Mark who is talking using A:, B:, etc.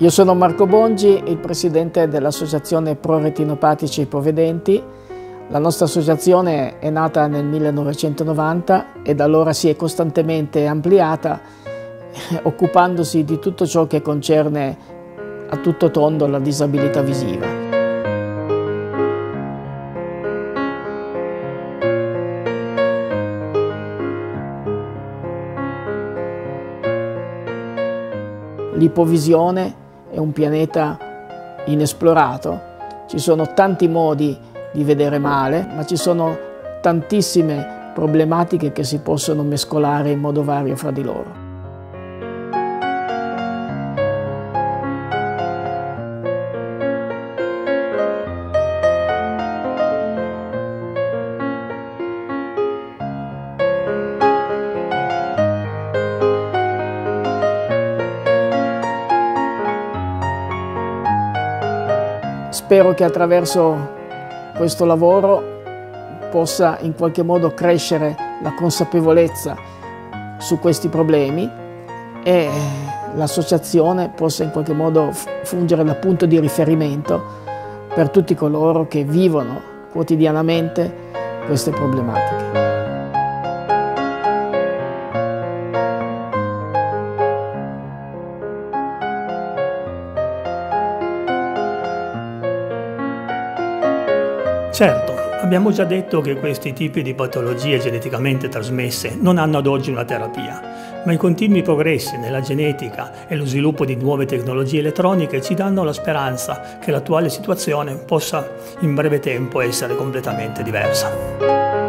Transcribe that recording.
A: Io sono Marco Bongi, il presidente dell'Associazione Pro Retinopatici Ipovedenti. La nostra associazione è nata nel 1990 e da allora si è costantemente ampliata occupandosi di tutto ciò che concerne a tutto tondo la disabilità visiva. L'ipovisione è un pianeta inesplorato, ci sono tanti modi di vedere male, ma ci sono tantissime problematiche che si possono mescolare in modo vario fra di loro. Spero che attraverso questo lavoro possa in qualche modo crescere la consapevolezza su questi problemi e l'associazione possa in qualche modo fungere da punto di riferimento per tutti coloro che vivono quotidianamente queste problematiche.
B: Certo, abbiamo già detto che questi tipi di patologie geneticamente trasmesse non hanno ad oggi una terapia, ma i continui progressi nella genetica e lo sviluppo di nuove tecnologie elettroniche ci danno la speranza che l'attuale situazione possa in breve tempo essere completamente diversa.